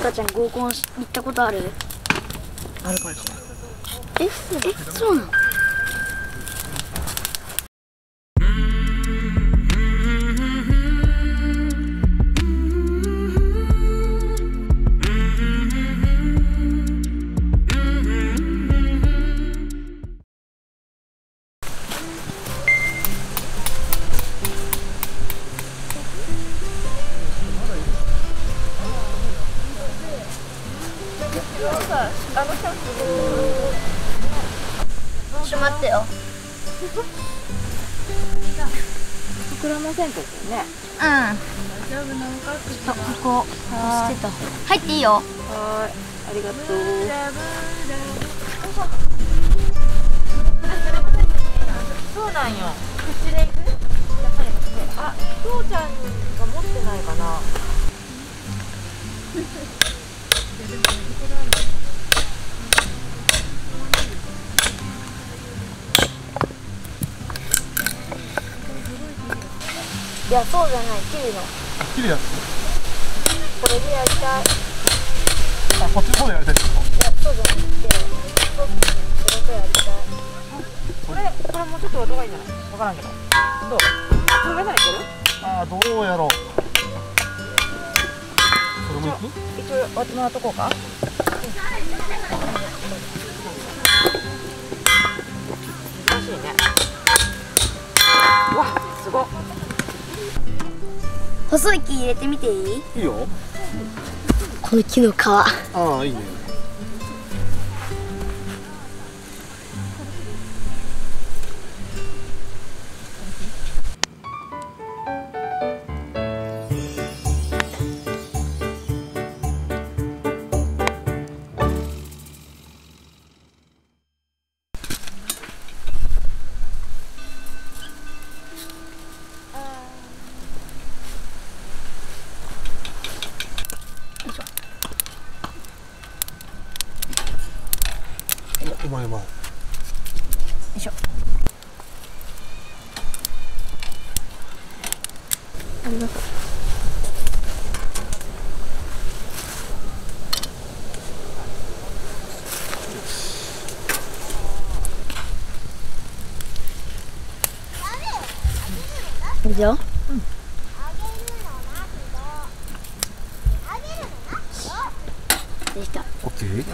母ちゃん合コン行ったことある？あるかもしれない。ええそうなのなんよ。口でいく？やっぱりあ父ちゃんが持ってないかな。いやそうじゃない。キリの。切るやつ？これでやりたい。あこっちの方でやりたいいやそうじゃなくもうちょっと音がいいん。じゃないわからん。けどどうこれぐらいないけるああどうやろうそれもいく一応割ってもらっとこうか難しいねうわすごっ細い木入れてみていいいいよこの木の皮ああいいねいいよできたオッケー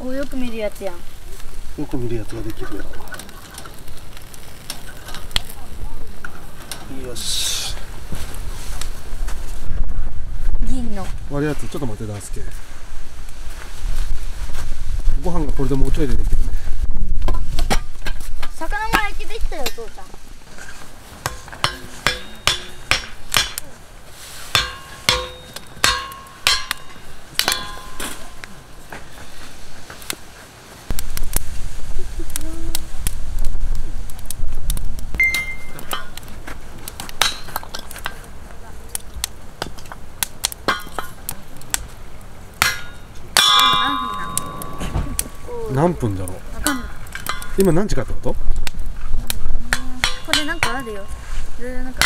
およく見るやつやんよく見るやつができるやろよし銀の割るやつちょっと待ってダンスケこれでもうちょいでできるね魚も焼きできたよ父ちゃん何分だろう？今何時かってこと？これなんかあるよ。なんか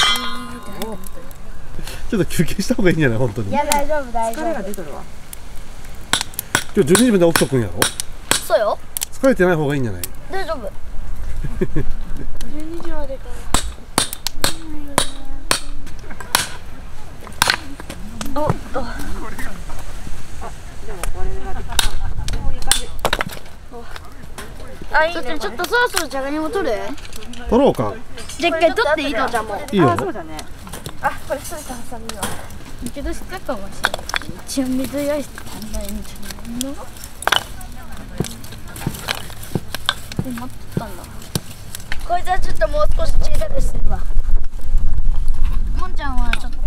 ちょっと休憩した方がいいんじゃない？本当に。いや大丈夫大疲れが出とるわ。今日12時まで起きとくんやろ？そうよ。疲れてない方がいいんじゃない？大丈夫12時までかおっとでもこれができたもういい感じあいいねちょっとそろそろじゃがいも取る？取ろうか。じゃあ一回取っていい父ちゃんも。いいよ。あそうだね。あこれ一人さんさんいいわけどしたかもしれない一応水用意してたんじゃないの？え待ってたんだ。こいつはちょっともう少し小さくしてるわ。もんちゃんはちょっと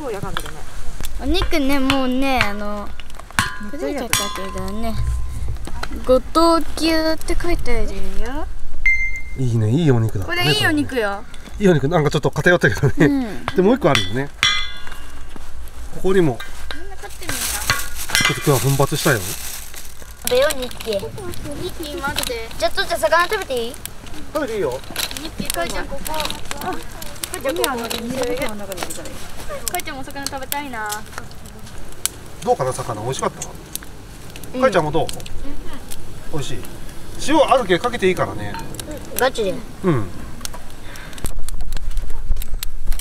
お肉を焼かんとね。お肉ねもうねあの崩れちゃったけどね。ご当級って書いてあるよ。いいねいいお肉だ。これいいお肉よ。いいお肉。なんかちょっと偏ったけどね、うん。でもう一個あるよね。ここにも。ちょっと今日は奮発したよ。食べようニッキーニッキー待って。じゃあとじゃあ魚食べていい？食べていいよ。ニッキーかいちゃんここかいちゃんもお魚食べたいな。どうかな魚。美味しかった？かいちゃんもどう？美味しい。塩あるけかけていいからね。ガチで。うん。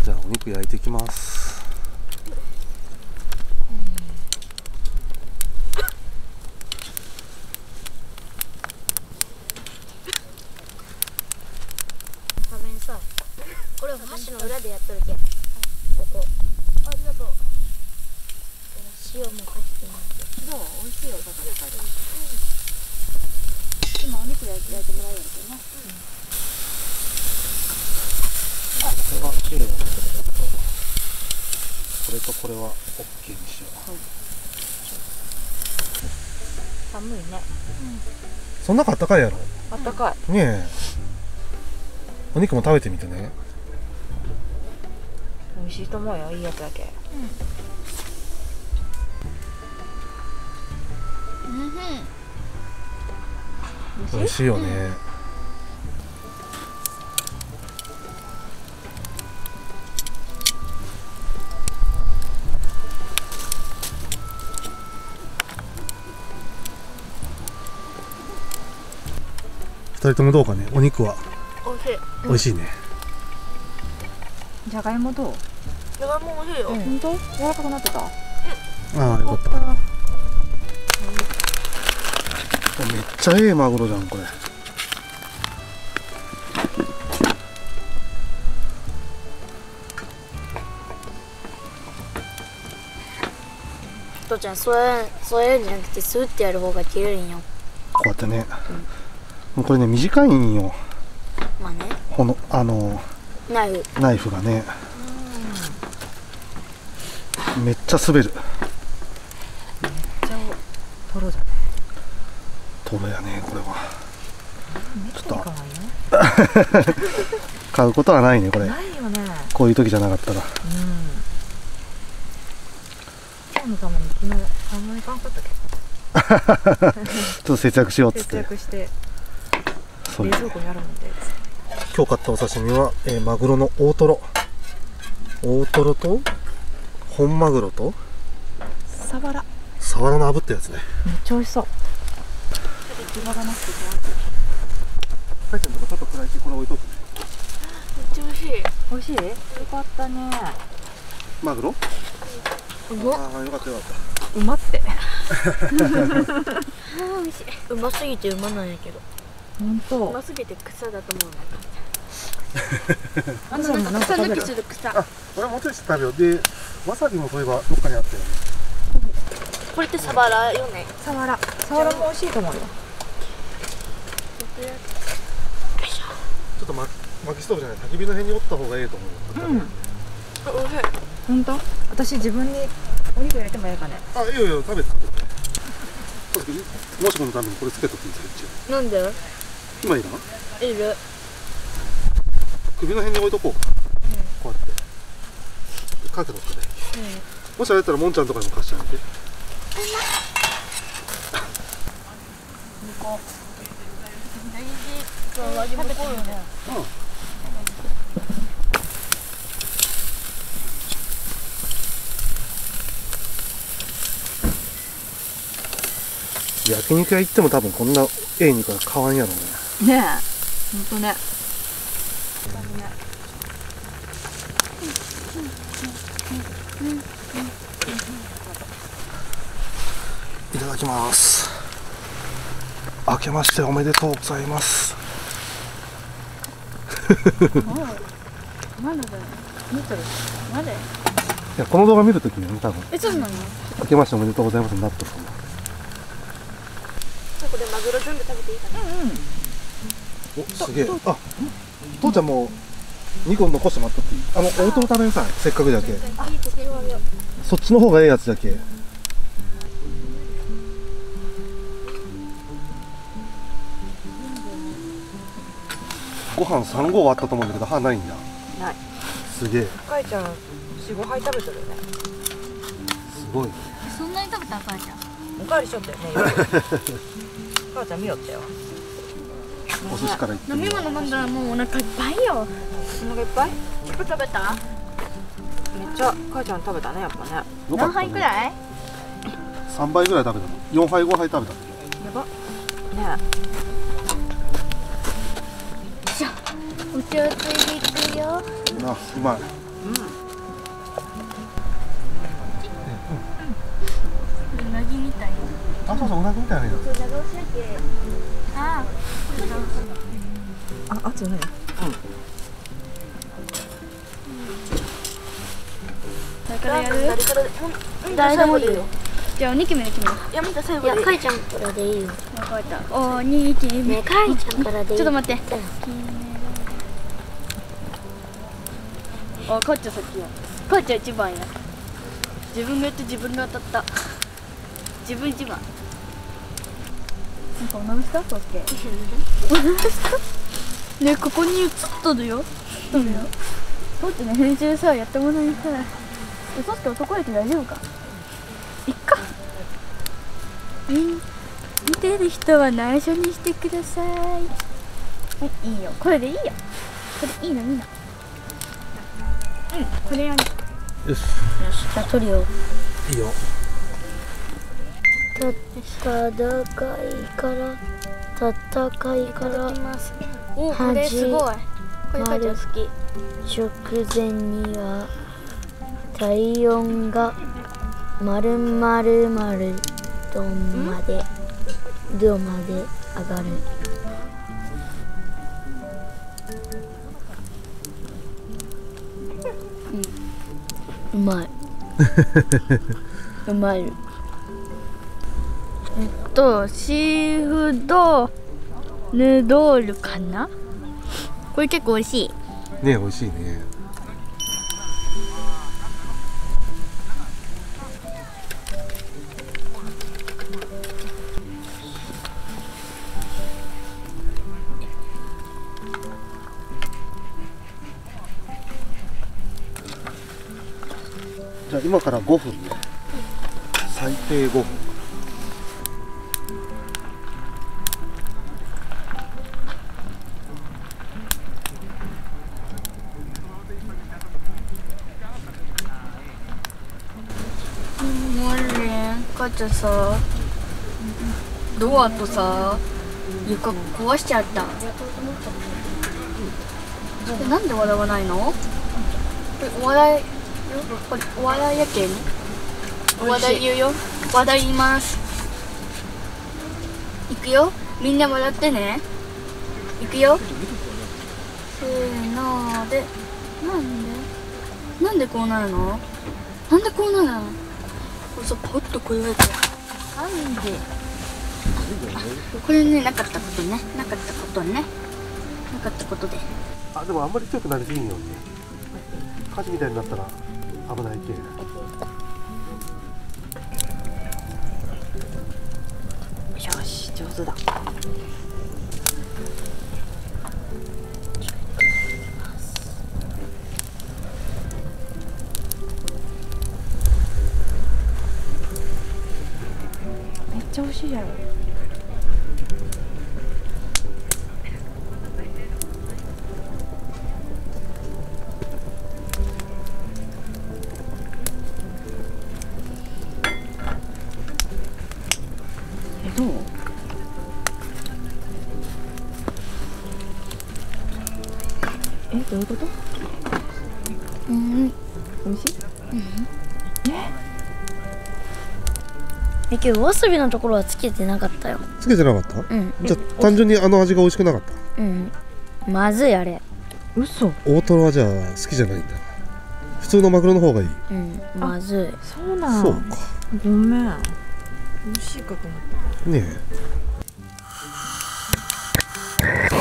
じゃあお肉焼いていきます食べんさこれは箸の裏でやっとるけここありがとう塩もかけてないどう美味しいよ魚食べ今お肉焼いてもらえるけどねこれは綺麗なんだけどこれとこれは OK にしよう。寒いね。そんなかあったかいやろ。あったかい。ねえ。お肉も食べてみてね。美味しいと思うよいいやつだけ。美味しいよね、二人ともどうかね。お肉は。美味しい。美味しいね、じゃがいもどう？じゃがいも美味しいよ、本当？柔らかくなってた？ああよかった。めっちゃええマグロじゃんこれ。父ちゃんそうやそうやるんじゃなくてスーってやる方が切れるんよ。こうやってね、もうこれね短いんよ。まあね。このあのナイフ。ナイフがね。めっちゃ滑る。トロじゃトロやねこれは。ちょっと。買うことはないねこれ。ないよね。こういう時じゃなかったら。うん。今日のために昨日あんまりかんかったっけ？ちょっと節約しようっつっ節て約して冷蔵庫にあるもんで今日買ったお刺身は、えーマグロの大トロ。大トロと本マグロとサバラ。サワラの炙ったやつね。めっちゃ美味しそう。かいちゃんとかちょっとフライしてこれ置いとくね。めっちゃ美味しい。美味しい？よかったね。マグロ？うまああよかったよかっうまって。うますぎてうまなんやけど本当。うますぎて草だと思う。あんたもなんか食べるる草た？あ俺もうちょい食べよ。うでわさびもそういえばどっかにあったよね。これってサバラよね。サワラ。サワラも美味しいと思うよ。ちょっとま薪ストーブじゃない。焚き火の辺におった方がいいと思うよ、うん。本当？私自分にお肉入れてもいいかね。あいいよいいよ。食べてもしものためにこれつけとくんですよ一応。なんで？今いいかないる。首の辺に置いとこうか、こうやって。かけとくかね、もしあれやったらもんちゃんとかにも貸してあげて。焼肉屋行っても多分こんなええ肉は買わんやろうねねえ。本当ね。いただきます。明けましておめでとうございます。まだだよ見てる？まだ？いやこの動画見るときにはね多分。えそうなの明けましておめでとうございますになったと思う。ここでマグロ全部食べていいかな？おすげえ。あ父ちゃんも2個残してもらったっていい。あの大トロ食べんさいせっかくじゃけ。そっちの方がええやつじゃけ。ご飯3合あったと思うんだけど歯ないんだ。ない。すげえ。かいちゃん45杯食べてるよね。すごい。そんなに食べたかんじゃん。おかわりしよったよね母 ちゃん見よったよお寿司からいって飲み物飲んだらもうお腹いっぱいよ。お腹いっぱい？結構食べた？めっちゃ母ちゃん食べたねやっぱね。や何杯くらい？3杯ぐらい食べた。の4杯5杯食べた。ば。ねお茶ついていくよ。あうまい。うなぎみたい。あそうそううなぎみたいなや長ああ熱いねだからやる。誰でもいいよ。じゃあおにき目で決めるいや見た最いや、かいちゃんからでいいよ。分かったおにき目ね、かいちゃんからでいい。ちょっと待って。あ、かっちゃん先やかっちゃん一番や自分がやって自分が当たった。自分一番なんかおなめしたそっけ？ねここに映っとるよ。映っとるよ。そうってね編集さやってもらいたいえそっけ男やけど大丈夫か？いっか。みん見てる人は内緒にしてください。はいいいよ。これでいいよこれいいのいいのうんこれやねよし。じゃあ撮るよ。いいよ戦いから、戦いから、おこれすごいこれかいちゃん好き直前には、体温が、まるまるまる度まで、度まで上がる。うまい。うまい。えっとシーフードヌードールかな？これ結構美味しい。ね美味しいね。じゃあ今から5分ね。最低5分。ねかっちゃんさドアとさ床壊しちゃった。えなんで笑わないの？お笑いこれお笑いやけん？お笑い言うよ。笑い言います。いくよ。みんな笑ってね。いくよ。せーので。なんで？なんでこうなるの？なんでこうなるの？これさパッとこうやって。なんで？あこれねなかったことね。なかったことね。なかったことで。あでもあんまり強くなりすぎんよね。火事みたいになったら危ないけよし上手だしいやろ。えどう？えどういうこと？けどわさびのところはつけてなかったよ。つけてなかった？うん。じゃあ単純にあの味が美味しくなかった？うん。まずいあれ。嘘大トロはじゃあ好きじゃないんだ普通のマグロの方がいいうん。まずい。そうなんそうかごめん美味しいかと思ったねえ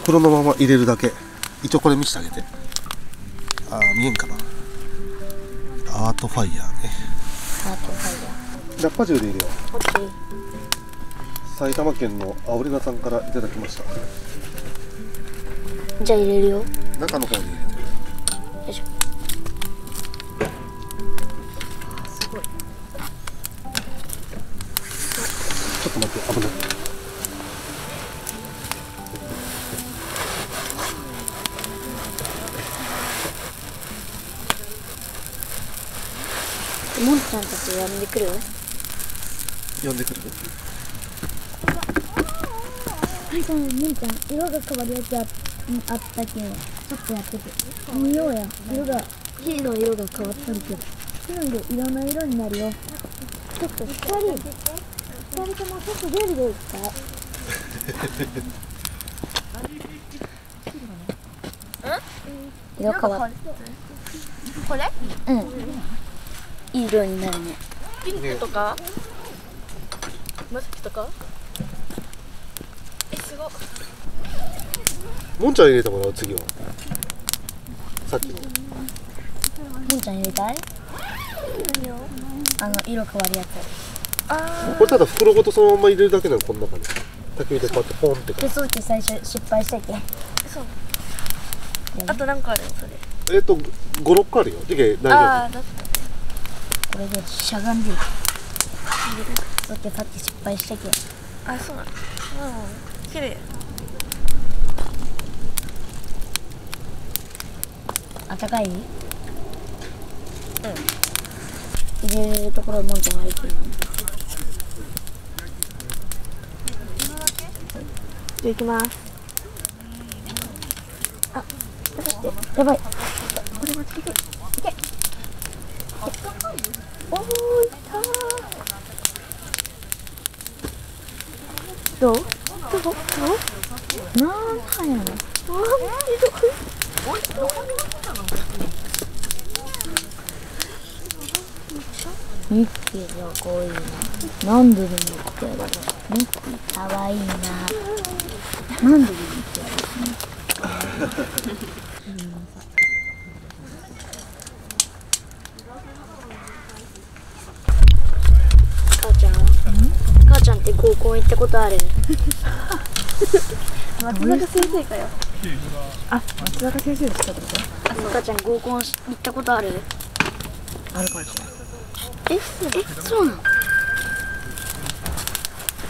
えー袋のまま入れるだけ。一応これ見せてあげて。あー見えんかな。アートファイヤーね。ハートファイヤラッパ銃で入れよう。埼玉県のアオレナさんからいただきました。じゃあ入れるよ。中の方に入れて。よいしょ。ちょっと待って危ないちゃんたち呼んでくる？呼んでくるはい、じゃあ、みんちゃん、色が変わるやつああったけちょっとやってて。見ようや。色が、生地の色が変わってるけど。生地の色、いろんな色になるよ。ちょっと光、二人ともちょっと出るでいいか 色変わるこれ？うんいい色になるね。ピンクとか？紫とか？えすごいもんちゃん入れてもらう次は。さっきの。もんちゃん入れたい？あの色変わるやつ。これただ袋ごとそのまま入れるだけなのこの中に。焚き火でこうやってポンって。でそうって最初失敗したっけあと何個あるの？それ。えっ、と56個あるよ。でけ大丈ああだってこれでしゃがんでそうってさっき失敗したっけあそうなの。うん。綺麗。あったかい？うん。入れるところもんちゃんが入ってるじゃあ行きます。やばい。これもつけてどうどうどうなんなんやろ。ミッキーがこういうな何度でも言ってやるミッキーかわいいな何度ででも言ってやる母ちゃん母ちゃんったことある。松坂先生かよ。あ松坂先生ですか母ちゃん合コンし行ったことある？あるかもしれない。ええそうなの？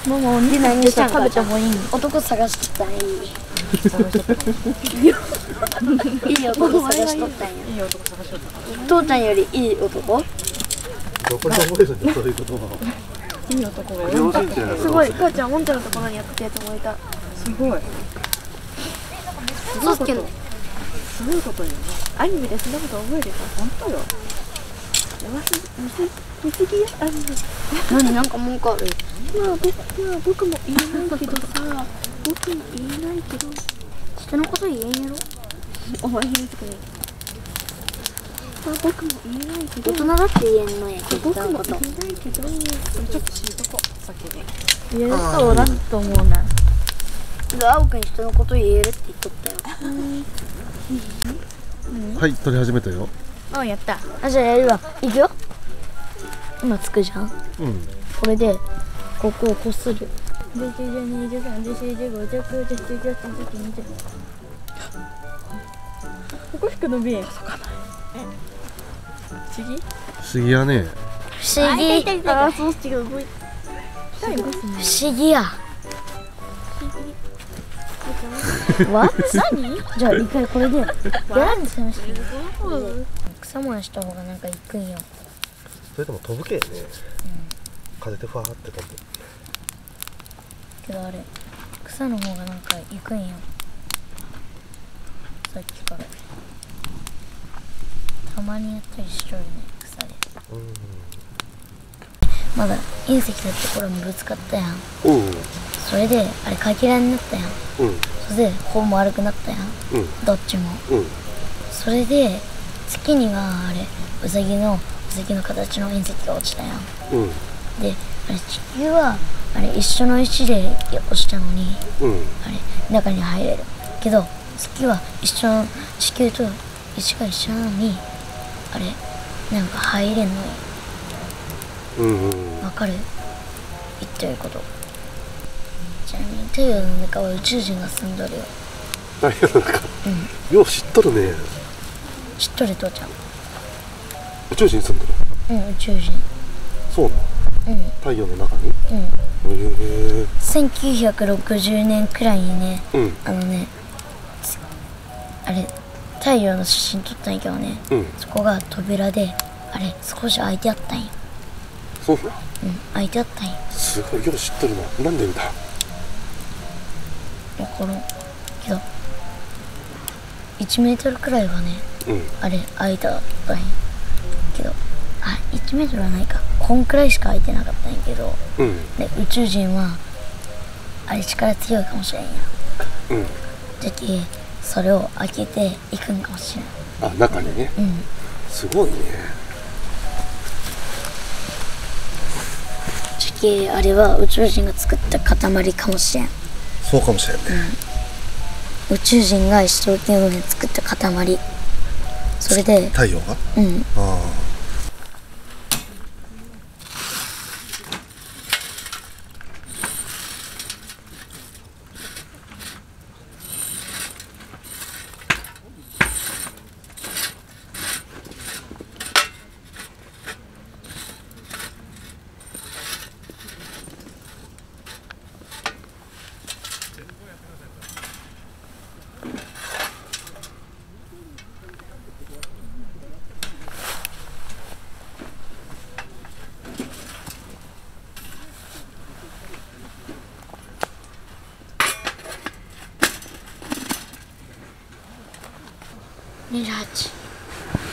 もうもうで何したん食べてもいい男探したんいい。いい男探しとったんや。いい男探しよった父ちゃんよりいい男？夫どこで覚えるんだそういうこと？はいい男がよすごい母ちゃんもんちゃんのところにやってた。やつもいたすごいそうすけどすごいことよ。ねアニメでそんなこと覚えるか本当よ。やばす見すぎやアニメ何なんか文句あるまあ僕まあ僕も言えないけどさ僕も言えないけど人のこと言えんやろお前言うてくれまあ僕も言えないけど大人だって言えん。のやけど僕も言えないけどちょっと知るとこ先で。言える人おらんと思うな青くん。人のこと言えるって言っとったよはい撮り始めたよ。うんやったあじゃあやるわ。いくよ今つくじゃんうん。これでここをこする。ここ引くのびえそかない不思議。不思議やね不思議ああそう違う動い不思議。やわ何？じゃあ一回これで。やらんで試して草もやした方がなん。かいくん。よそれとも飛ぶけね、風でファーって飛んで。けどあれ草の方がなんかいくんよ。さっきからたまにやったりしとるね草でまだ隕石のところにぶつかったやん。うんそれであれかけらになったやん。うん。それでこう丸くなったやん。うん。どっちも。うん。それで月にはあれウサギのウサギの形の隕石が落ちたやん。うん。であれ地球はあれ一緒の石で押したのにうん。あれ中に入れる。けど月は一緒の地球と石が一緒なのにあれなんか入れんのようんうん。わかる？言ってること。ちなみに太陽の中は宇宙人が住んどるよ。大変なんか、よう知っとるね。知っとる父ちゃん。宇宙人住んでる？うん宇宙人。そうなの？うん。太陽の中に？うん。へえ。1960年くらいにねうん。あのね太陽の写真撮ったんやけどねうん。そこが扉であれ少し開いてあったんよそううん開いてあったんよすごいよう知っとるな。なんで見た？わからん。けど1メートルくらいはねうん。あれ開いてあったんや。けどあ1メートルはないか。こんくらいしか開いてなかったんやけどうん。で宇宙人はあれ力強いかもしれんや。うん。じゃけそれを開けていくんかもしれんあ中にね。うん。すごいね。じゃけあれは宇宙人が作った塊かもしれん。そうかもしれんね、宇宙人が一生懸命作った塊。それで太陽が？うん。あ28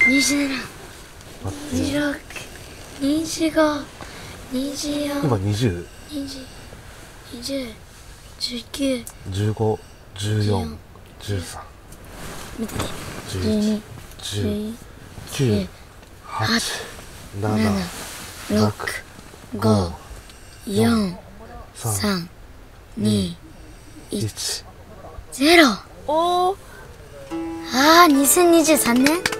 27あ待って26 25 24今20 20 20 19 15 14 13見てて。11 12 10 9 8 7 7 6 6 5 4 3 3 2 1 0おおああ2023年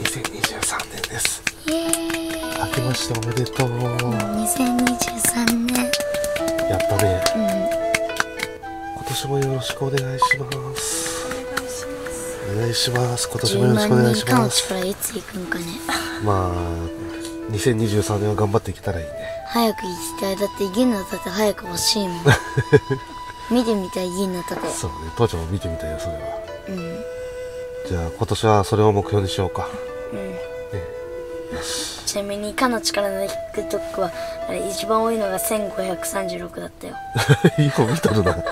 2023年です。イエーイ。明けましておめでとう。2023年。やったね。うん。今年もよろしくお願いします。お願いします。今年もよろしくお10願いします。力いつ行くんかね。まあ2023年は頑張っていけたらいいね。早く行きたい。だって銀の盾早く欲しいもん。見てみたい銀の盾。そうね。父ちゃんも見てみたいよそれは。うん。じゃあ今年はそれを目標にしようかうん。ちなみにかの力の TikTok はあれ一番多いのが1536だったよ。よう見とるな1536っ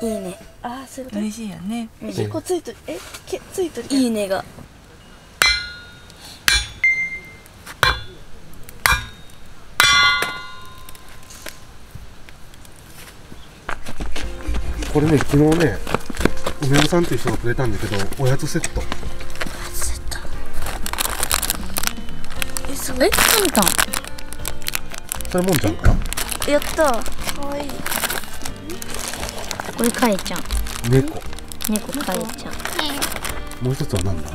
ていいね。ああそういうこと？嬉しいよね。え結構ついとる？えけついとる？いいねが。これね昨日ね梅山さんっていう人がくれたんだけどおやつセット。えすえサンタンそれもんちゃん。かやった。かわいい。これかえちゃん。猫。猫かえちゃん。もう一つは何だ？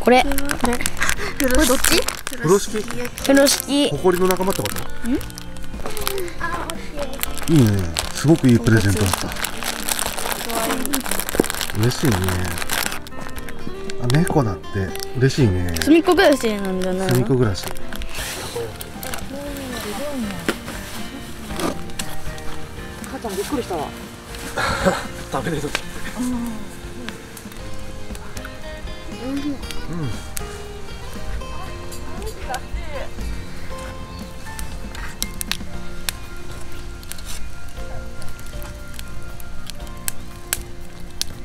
これ。風呂どっち？風呂敷。風呂敷。ほこりの仲間ってこと？いいね。すごくいいプレゼントだった嬉しいね。あ猫だって。嬉しいね。すみっこ暮らしなんだなすみっこ暮らし。母ちゃんびっくりしたわ。食べれる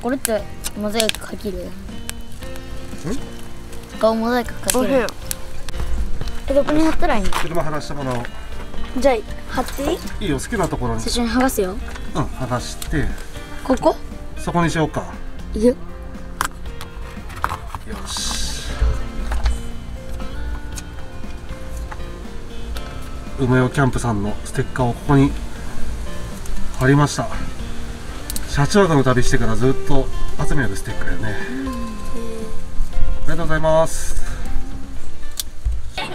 これってモザイクかける？顔モザイクかける。えどこに貼ったらいいの？車離してもらおうじゃあ貼っていい？いいよ好きなところに。最初に剥がすよ。うん離して。ここ？そこにしようか。いくよよし。梅よキャンプさんのステッカーをここに貼りました車中泊の旅してからずっと集めるステッカーよね、うんありがとうございます。サイ2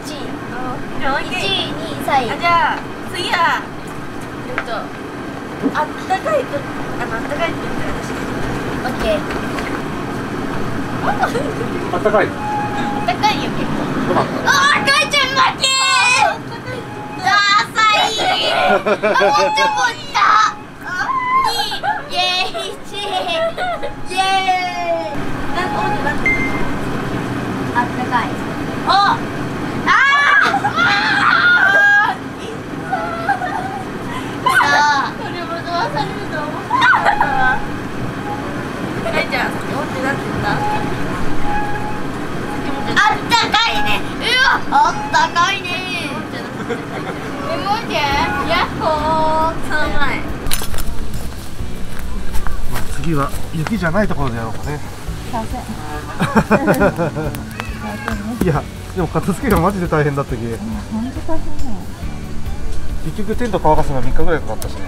1じゃあ、1 2サイじゃあ次はえっとあったかいとあのあったかいと言ったら私オッケーあったかい高いよ結構よかっあー、かいちゃん負けー、あ、もっちょもった2イエーイ1イエーイなんか温度なんてあったかいおあーああこれもどうされると思ったわあ温度なんて言ったあったかいね。うわあったかいね。え、もう一回ヤッホー。その前まあ、次は雪じゃないところでやろうかね。いやでも片付けがマジで大変だったけ結局テント乾かすのが3日ぐらいかかったしね